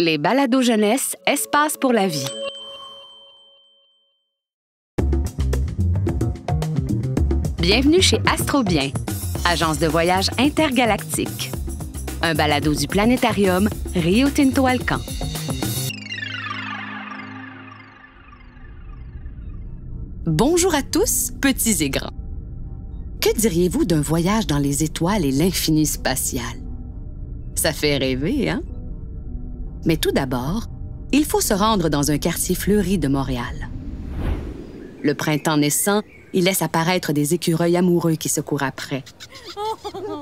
Les balados jeunesse, espace pour la vie. Bienvenue chez Astrobien, agence de voyage intergalactique. Un balado du planétarium Rio Tinto Alcan. Bonjour à tous, petits et grands. Que diriez-vous d'un voyage dans les étoiles et l'infini spatial? Ça fait rêver, hein? Mais tout d'abord, il faut se rendre dans un quartier fleuri de Montréal. Le printemps naissant, il laisse apparaître des écureuils amoureux qui se courent après.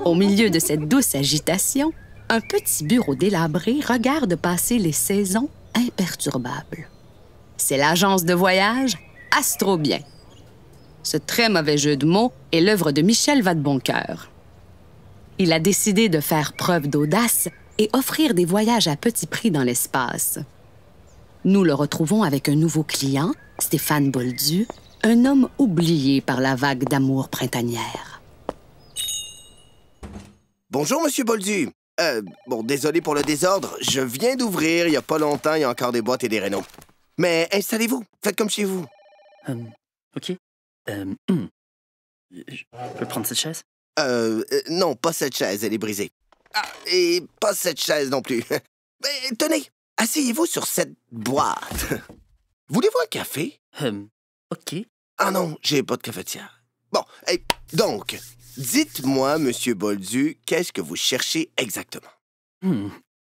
Au milieu de cette douce agitation, un petit bureau délabré regarde passer les saisons imperturbables. C'est l'agence de voyage Astrobien. Ce très mauvais jeu de mots est l'œuvre de Michel Vadeboncoeur. Il a décidé de faire preuve d'audace et offrir des voyages à petit prix dans l'espace. Nous le retrouvons avec un nouveau client, Stéphane Boldu, un homme oublié par la vague d'amour printanière. Bonjour, Monsieur Boldu. Euh, bon, désolé pour le désordre. Je viens d'ouvrir il y a pas longtemps, il y a encore des boîtes et des rénaux. Mais installez-vous, faites comme chez vous. Hum, OK. Euh, hum. Je peux prendre cette chaise? Euh, euh, non, pas cette chaise, elle est brisée. Ah, et pas cette chaise non plus. Mais tenez, asseyez-vous sur cette boîte. Voulez-vous un café? Hum, OK. Ah non, j'ai pas de cafetière. Bon, hey, donc, dites-moi, Monsieur Boldu, qu'est-ce que vous cherchez exactement? Hum,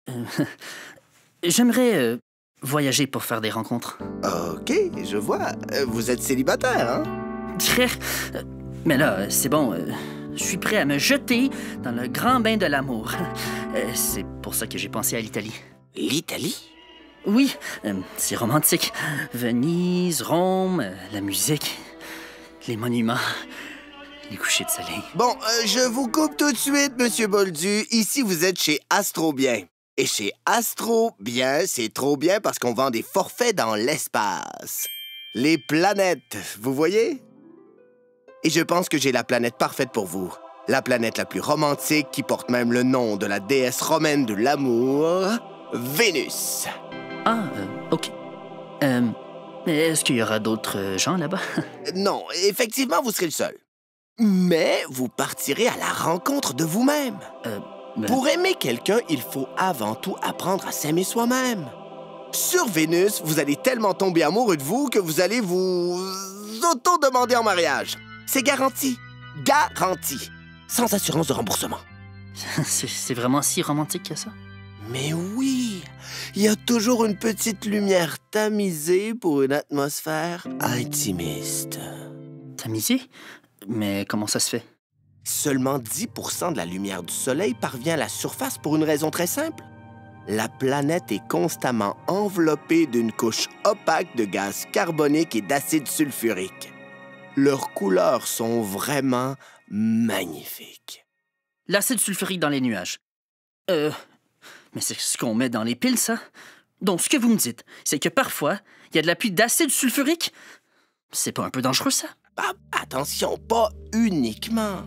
euh, J'aimerais euh, voyager pour faire des rencontres. Ok, je vois. Euh, Vous êtes célibataire, hein? Mais là, euh, c'est bon. euh, Je suis prêt à me jeter dans le grand bain de l'amour. Euh, C'est pour ça que j'ai pensé à l'Italie. L'Italie? Oui, euh, c'est romantique. Venise, Rome, euh, la musique, les monuments, les couchers de soleil. Bon, euh, je vous coupe tout de suite, Monsieur Boldu. Ici, vous êtes chez Astrobien. Et chez Astrobien, c'est trop bien parce qu'on vend des forfaits dans l'espace. Les planètes, vous voyez? Et je pense que j'ai la planète parfaite pour vous. La planète la plus romantique qui porte même le nom de la déesse romaine de l'amour, Vénus. Ah, euh, OK. Euh, Est-ce qu'il y aura d'autres euh, gens là-bas? Non, effectivement, vous serez le seul. Mais vous partirez à la rencontre de vous-même. Euh, ben, Pour aimer quelqu'un, il faut avant tout apprendre à s'aimer soi-même. Sur Vénus, vous allez tellement tomber amoureux de vous que vous allez vous auto-demander en mariage. C'est garanti. Garanti. Sans assurance de remboursement. c'est vraiment si romantique que ça? Mais oui, il y a toujours une petite lumière tamisée pour une atmosphère intimiste. Tamisé? Mais comment ça se fait? Seulement 10% de la lumière du Soleil parvient à la surface pour une raison très simple. La planète est constamment enveloppée d'une couche opaque de gaz carbonique et d'acide sulfurique. Leurs couleurs sont vraiment magnifiques. L'acide sulfurique dans les nuages. Euh. Mais c'est ce qu'on met dans les piles, ça? Donc, ce que vous me dites, c'est que parfois, il y a de la pluie d'acide sulfurique? C'est pas un peu dangereux, ça? Ah, attention, pas uniquement.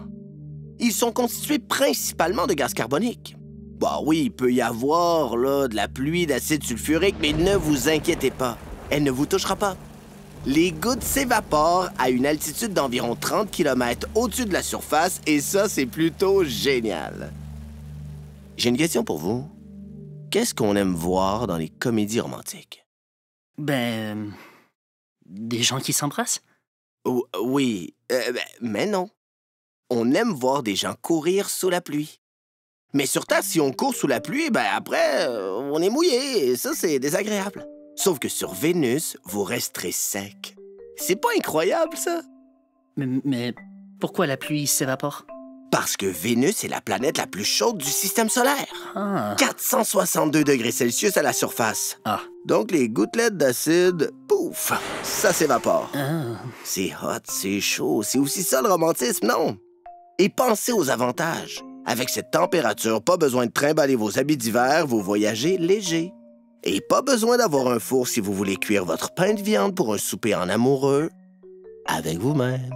Ils sont constitués principalement de gaz carbonique. Bah oui, il peut y avoir là de la pluie d'acide sulfurique, mais ne vous inquiétez pas, elle ne vous touchera pas. Les gouttes s'évaporent à une altitude d'environ 30 km au-dessus de la surface et ça, c'est plutôt génial. J'ai une question pour vous. Qu'est-ce qu'on aime voir dans les comédies romantiques? Ben. Des gens qui s'embrassent? Oui, euh, ben, mais non. On aime voir des gens courir sous la pluie. Mais sur Terre, si on court sous la pluie, ben après, euh, on est mouillé, et ça, c'est désagréable. Sauf que sur Vénus, vous resterez sec. C'est pas incroyable, ça? Mais, mais pourquoi la pluie s'évapore? Parce que Vénus est la planète la plus chaude du système solaire. Ah. 462 degrés Celsius à la surface. Ah. Donc les gouttelettes d'acide, pouf, ça s'évapore. Ah. C'est hot, c'est chaud, c'est aussi ça le romantisme, non? Et pensez aux avantages. Avec cette température, pas besoin de trimballer vos habits d'hiver, vous voyagez léger. Et pas besoin d'avoir un four si vous voulez cuire votre pain de viande pour un souper en amoureux avec vous-même.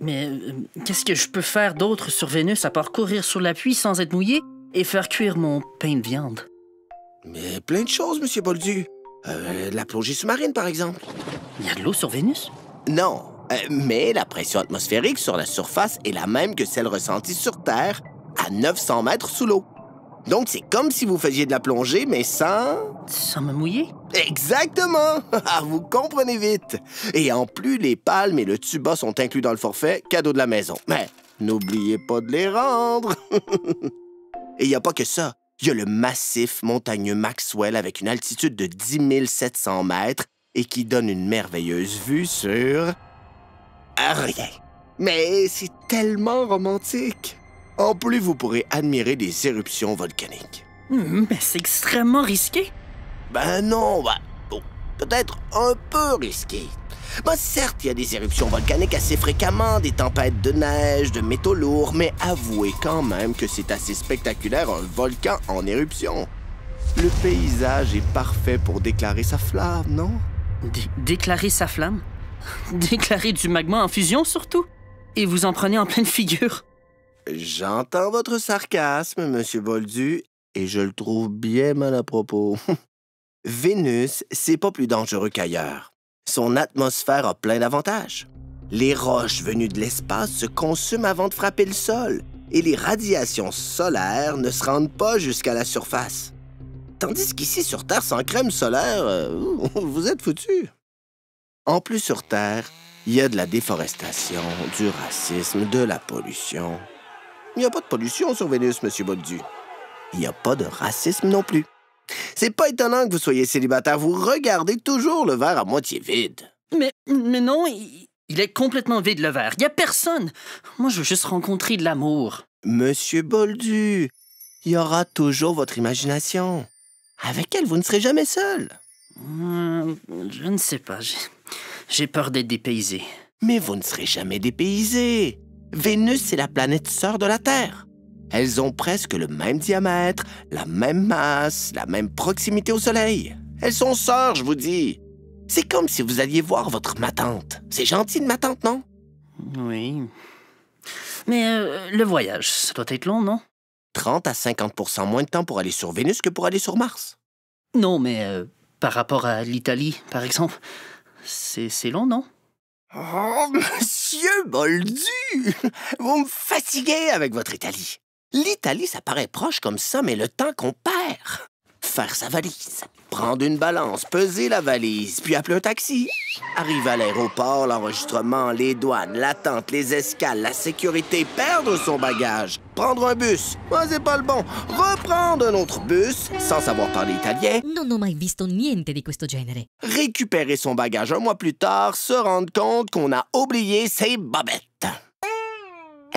Mais euh, qu'est-ce que je peux faire d'autre sur Vénus à part courir sous la pluie sans être mouillé et faire cuire mon pain de viande? Mais plein de choses, Monsieur Boldu. Euh, la plongée sous-marine, par exemple. Il y a de l'eau sur Vénus? Non, euh, mais la pression atmosphérique sur la surface est la même que celle ressentie sur Terre, à 900 mètres sous l'eau. Donc, c'est comme si vous faisiez de la plongée, mais sans... Sans me mouiller? Exactement! Ah, vous comprenez vite. Et en plus, les palmes et le tuba sont inclus dans le forfait, cadeau de la maison. Mais n'oubliez pas de les rendre. et il n'y a pas que ça. Il y a le massif montagneux Maxwell avec une altitude de 10 700 mètres et qui donne une merveilleuse vue sur... Rien. Mais c'est tellement romantique. En plus, vous pourrez admirer des éruptions volcaniques. Hmm, mais c'est extrêmement risqué. Ben non, ben, bon, peut-être un peu risqué. Ben certes, il y a des éruptions volcaniques assez fréquemment, des tempêtes de neige, de métaux lourds, mais avouez quand même que c'est assez spectaculaire un volcan en éruption. Le paysage est parfait pour déclarer sa flamme, non? Dé- déclarer sa flamme? Déclarer du magma en fusion, surtout? Et vous en prenez en pleine figure? J'entends votre sarcasme, Monsieur Boldu, et je le trouve bien mal à propos. Vénus, c'est pas plus dangereux qu'ailleurs. Son atmosphère a plein d'avantages. Les roches venues de l'espace se consument avant de frapper le sol, et les radiations solaires ne se rendent pas jusqu'à la surface. Tandis qu'ici sur Terre, sans crème solaire, euh, vous êtes foutu. En plus, sur Terre, il y a de la déforestation, du racisme, de la pollution. Il n'y a pas de pollution sur Vénus, Monsieur Boldu. Il n'y a pas de racisme non plus. C'est pas étonnant que vous soyez célibataire. Vous regardez toujours le verre à moitié vide. Mais, mais non, il, il est complètement vide, le verre. Il y a personne. Moi, je veux juste rencontrer de l'amour. Monsieur Boldu, il y aura toujours votre imagination. Avec elle, vous ne serez jamais seul. Euh, je ne sais pas. J'ai peur d'être dépaysé. Mais vous ne serez jamais dépaysé. Vénus, c'est la planète sœur de la Terre. Elles ont presque le même diamètre, la même masse, la même proximité au Soleil. Elles sont sœurs, je vous dis. C'est comme si vous alliez voir votre matante. C'est gentil de matante, non? Oui. Mais euh, le voyage, ça doit être long, non? 30 à 50% moins de temps pour aller sur Vénus que pour aller sur Mars. Non, mais euh, par rapport à l'Italie, par exemple, c'est c'est long, non? Oh, monsieur Boldu! Vous me fatiguez avec votre Italie. L'Italie, ça paraît proche comme ça, mais le temps qu'on perd. Faire sa valise, prendre une balance, peser la valise, puis appeler un taxi. Arriver à l'aéroport, l'enregistrement, les douanes, l'attente, les escales, la sécurité, perdre son bagage, prendre un bus. Ouais, c'est pas le bon. Reprendre un autre bus, sans savoir parler italien, Non ho mai visto niente di questo genere. récupérer son bagage un mois plus tard, se rendre compte qu'on a oublié ses bobettes.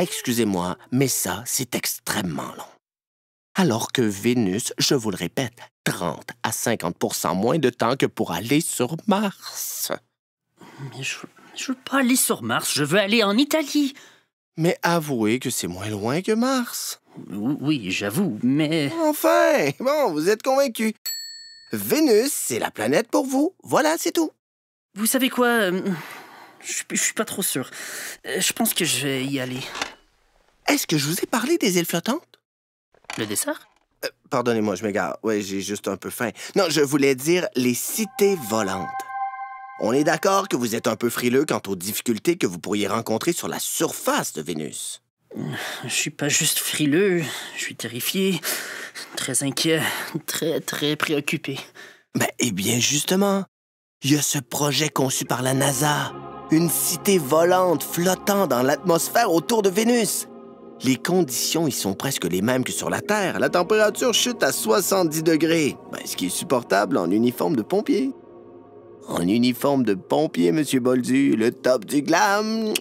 Excusez-moi, mais ça, c'est extrêmement long. Alors que Vénus, je vous le répète, 30 à 50% moins de temps que pour aller sur Mars. Mais je, je veux pas aller sur Mars, je veux aller en Italie. Mais avouez que c'est moins loin que Mars. Oui, j'avoue, mais... Enfin, bon, vous êtes convaincu. Vénus, c'est la planète pour vous. Voilà, c'est tout. Vous savez quoi? euh, Je suis- je suis pas trop sûr. Euh, Je pense que je vais y aller. Est-ce que je vous ai parlé des îles flottantes? Le dessert? Euh, Pardonnez-moi, je m'égare. Ouais, j'ai juste un peu faim. Non, je voulais dire les cités volantes. On est d'accord que vous êtes un peu frileux quant aux difficultés que vous pourriez rencontrer sur la surface de Vénus. Je suis pas juste frileux, je suis terrifié, très inquiet, très, très préoccupé. Ben, eh bien, justement, il y a ce projet conçu par la NASA. Une cité volante flottant dans l'atmosphère autour de Vénus. Les conditions y sont presque les mêmes que sur la Terre. La température chute à 70 degrés, Ben, ce qui est supportable en uniforme de pompier. En uniforme de pompier, Monsieur Boldu, le top du glam.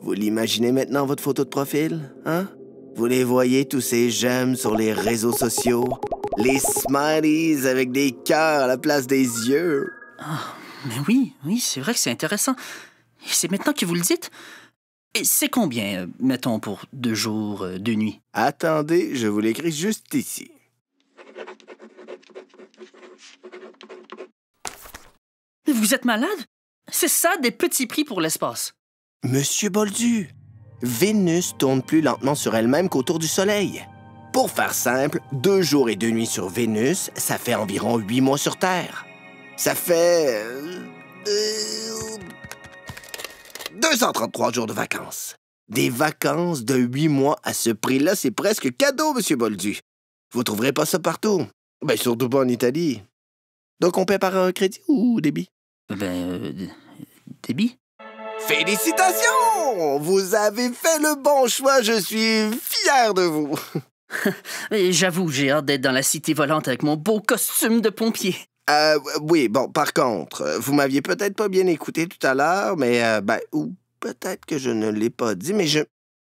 Vous l'imaginez maintenant, votre photo de profil, hein? Vous les voyez, tous ces j'aime sur les réseaux sociaux? Les smileys avec des cœurs à la place des yeux. Mais oui, oui, c'est vrai que c'est intéressant. Et c'est maintenant que vous le dites. Et c'est combien, euh, mettons, pour deux jours, euh, deux nuits? Attendez, je vous l'écris juste ici. Mais vous êtes malade? C'est ça des petits prix pour l'espace. Monsieur Boldu, Vénus tourne plus lentement sur elle-même qu'autour du Soleil. Pour faire simple, deux jours et deux nuits sur Vénus, ça fait environ huit mois sur Terre. Ça fait... euh, 233 jours de vacances. Des vacances de huit mois à ce prix-là, c'est presque cadeau, Monsieur Boldu. Vous trouverez pas ça partout. Ben, surtout pas en Italie. Donc, on paie par un crédit ou débit? Ben, euh, débit? Félicitations! Vous avez fait le bon choix, je suis fier de vous. J'avoue, j'ai hâte d'être dans la cité volante avec mon beau costume de pompier. Euh, oui, bon, par contre, euh, vous m'aviez peut-être pas bien écouté tout à l'heure, mais, euh, ben, ou peut-être que je ne l'ai pas dit, mais je,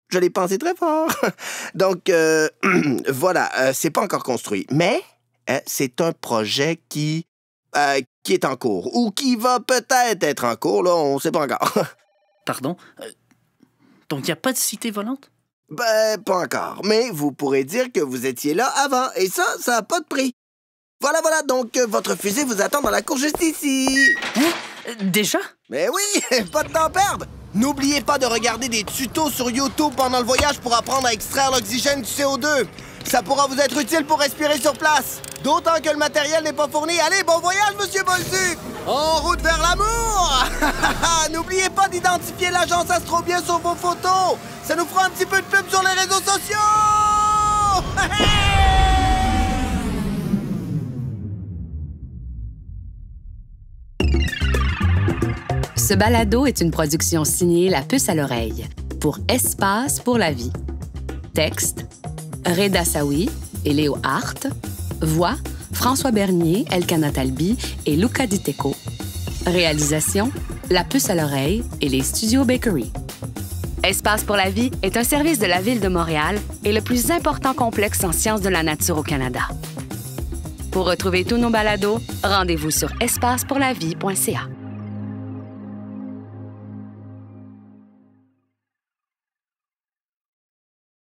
je l'ai pensé très fort. Donc, euh, voilà, c'est pas encore construit, mais c'est un projet qui, qui est en cours, ou qui va peut-être être en cours, là, on sait pas encore. Pardon? Donc, il n'y a pas de cité volante? ben, pas encore, mais vous pourrez dire que vous étiez là avant, et ça, ça n'a pas de prix. Voilà, voilà, donc euh, votre fusée vous attend dans la cour juste ici. Euh, Déjà? Mais oui, pas de temps à perdre! N'oubliez pas de regarder des tutos sur YouTube pendant le voyage pour apprendre à extraire l'oxygène du CO2. Ça pourra vous être utile pour respirer sur place. D'autant que le matériel n'est pas fourni. Allez, bon voyage, Monsieur Bolduc! En route vers l'amour! N'oubliez pas d'identifier l'agence Astrobien sur vos photos. Ça nous fera un petit peu de pub sur les réseaux sociaux! Ce balado est une production signée La Puce à l'oreille pour Espace pour la vie. Texte Reda Sawi et Léo Hart. Voix François Bernier, Elkana Talbi et Luca Diteko. Réalisation La Puce à l'oreille et les studios Bakery. Espace pour la vie est un service de la Ville de Montréal et le plus important complexe en sciences de la nature au Canada. Pour retrouver tous nos balados, rendez-vous sur espacepourlavie.ca.